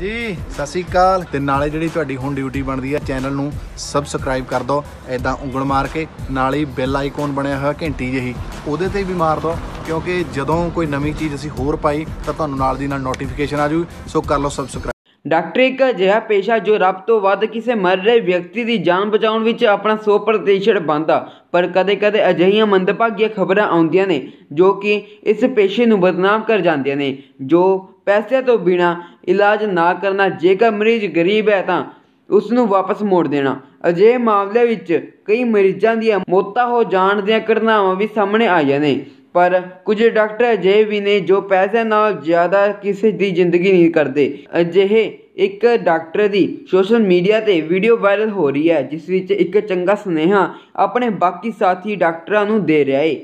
ਹਾਂਜੀ ਸਤਿ ਸ਼੍ਰੀ ਅਕਾਲ। ਤੇ ਨਾਲੇ ਜਿਹੜੀ ਤੁਹਾਡੀ ਹੁਣ ਡਿਊਟੀ ਬਣਦੀ ਹੈ ਚੈਨਲ ਨੂੰ ਸਬਸਕ੍ਰਾਈਬ ਕਰ ਦਿਓ ਐਦਾਂ ਉਂਗਲ ਮਾਰ ਕੇ, ਨਾਲ ਹੀ ਬੈਲ ਆਈਕਨ ਬਣਿਆ ਹੋਇਆ ਘੰਟੀ ਜਿਹੀ, ਉਹਦੇ ਤੇ ਵੀ ਮਾਰ ਦਿਓ ਕਿਉਂਕਿ ਜਦੋਂ ਕੋਈ ਨਵੀਂ ਚੀਜ਼ ਅਸੀਂ ਹੋਰ ਪਾਈ, ਤਾਂ ਤੁਹਾਨੂੰ ਨਾਲ ਦੀ ਨਾਲ ਨੋਟੀਫਿਕੇਸ਼ਨ ਆ ਜੂ, ਸੋ ਕਰ ਲਓ ਸਬਸਕ੍ਰਾਈਬ ਡਾਕਟਰ, ਇੱਕ ਅਜਿਹਾ ਪੇਸ਼ਾ ਜੋ ਰੱਬ ਤੋਂ ਵੱਧ ਕਿਸੇ ਮਰ ਰਹੇ ਵਿਅਕਤੀ ਦੀ ਜਾਨ ਬਚਾਉਣ ਵਿੱਚ ਆਪਣਾ 100% ਬੰਦਾ ਪਰ ਕਦੇ-ਕਦੇ ਅਜਿਹੀਆਂ ਮੰਦਭਾਗੀਆਂ ਖਬਰਾਂ ਆਉਂਦੀਆਂ ਨੇ, ਜੋ ਕਿ ਇਸ ਪੇਸ਼ੇ ਨੂੰ ਬਦਨਾਮ ਕਰ ਜਾਂਦੀਆਂ ਨੇ, ਜੋ ਪੈਸੇ ਤੋਂ ਬਿਨਾ ਇਲਾਜ ਨਾ ਕਰਨਾ ਜੇਕਰ ਮਰੀਜ਼ ਗਰੀਬ ਹੈ ਤਾਂ ਉਸ ਨੂੰ ਵਾਪਸ ਮੋੜ ਦੇਣਾ ਅਜਿਹੇ ਮਾਮਲੇ ਵਿੱਚ ਕਈ ਮਰੀਜ਼ਾਂ ਦੀਆਂ ਮੌਤਾਂ ਹੋ ਜਾਣ ਦੀਆਂ ਘਟਨਾਵਾਂ ਵੀ ਸਾਹਮਣੇ ਆਈਆਂ ਨੇ ਪਰ ਕੁਝ ਡਾਕਟਰ ਅਜਿਹੇ ਵੀ ਨੇ ਜੋ ਪੈਸੇ ਨਾਲ ਜ਼ਿਆਦਾ ਕਿਸੇ ਦੀ ਜ਼ਿੰਦਗੀ ਨਹੀਂ ਕਰਦੇ ਅਜਿਹੇ ਇੱਕ ਡਾਕਟਰ ਦੀ ਸੋਸ਼ਲ ਮੀਡੀਆ ਤੇ ਵੀਡੀਓ ਵਾਇਰਲ ਹੋ ਰਹੀ ਹੈ ਜਿਸ ਵਿੱਚ ਇੱਕ ਚੰਗਾ ਸੁਨੇਹਾ ਆਪਣੇ ਬਾਕੀ ਸਾਥੀ ਡਾਕਟਰਾਂ ਨੂੰ ਦੇ ਰਿਹਾ ਹੈ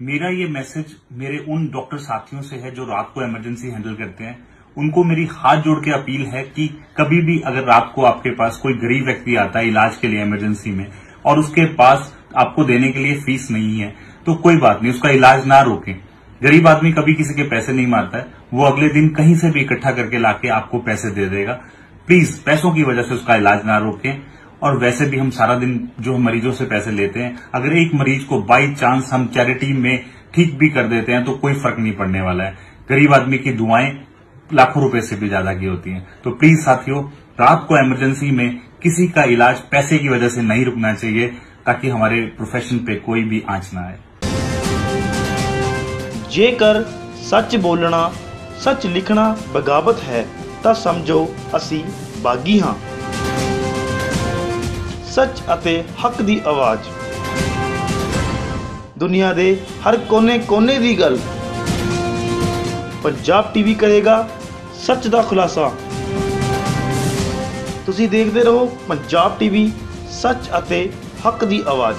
मेरा ये मैसेज मेरे उन डॉक्टर साथियों से है जो रात को इमरजेंसी हैंडल करते हैं उनको मेरी हाथ जोड़ के अपील है कि कभी भी अगर रात को आपके पास कोई गरीब व्यक्ति आता है इलाज के लिए इमरजेंसी में, और उसके पास आपको देने के लिए फ़ीस नहीं है तो कोई बात नहीं, उसका इलाज ना रोकें। गरीब आदमी कभी किसी के पैसे नहीं मारता है, वो अगले दिन कहीं से भी इकट्ठा करके लाके आपको पैसे दे देगा। प्लीज़ पैसों की वजह से उसका इलाज ना रोकें, और वैसे भी हम सारा दिन जो मरीजों से पैसे लेते हैं, अगर एक मरीज़ को बाई चांस हम चैरिटी में ठीक भी कर देते हैं तो कोई फ़र्क नहीं पड़ने वाला है। गरीब आदमी की दुआएँ लाखों रुपए से भी ज्यादा की होती हैं तो प्लीज साथियों रात को इमरजेंसी में किसी का इलाज पैसे की वजह से नहीं रुकना चाहिए ताकि हमारे प्रोफेशन पे कोई भी आंच ना आए ਜੇਕਰ ਸੱਚ ਬੋਲਣਾ ਸੱਚ ਲਿਖਣਾ ਬਗਾਵਤ ਹੈ ਤਾਂ ਸਮਝੋ ਅਸੀਂ ਬਾਗੀ ਹਾਂ ਸੱਚ ਅਤੇ ਹੱਕ ਦੀ ਆਵਾਜ਼ ਦੁਨੀਆ ਦੇ ਹਰ ਕੋਨੇ-ਕੋਨੇ ਦੀ ਗੱਲ ਪੰਜਾਬ ਟੀਵੀ ਕਰੇਗਾ ਸੱਚ ਦਾ ਖੁਲਾਸਾ। ਤੁਸੀਂ ਦੇਖਦੇ ਰਹੋ ਪੰਜਾਬ ਟੀਵੀ ਸੱਚ ਅਤੇ ਹੱਕ ਦੀ ਆਵਾਜ਼।